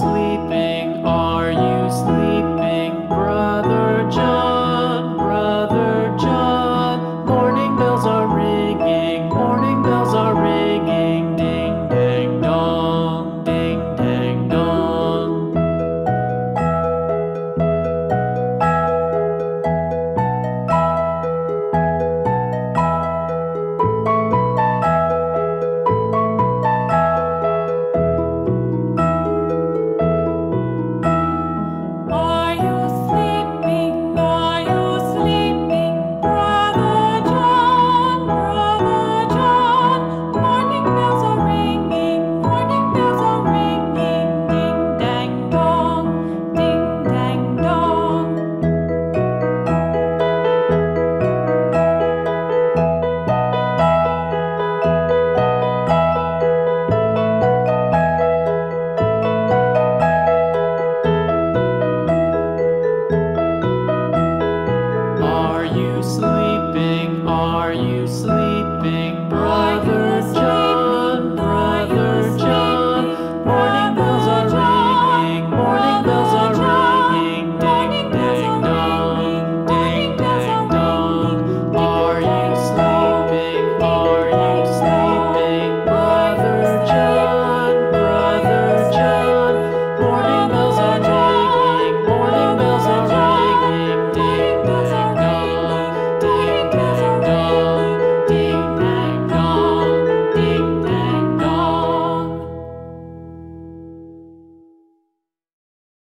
sleep. you sleeping? Are you sleeping?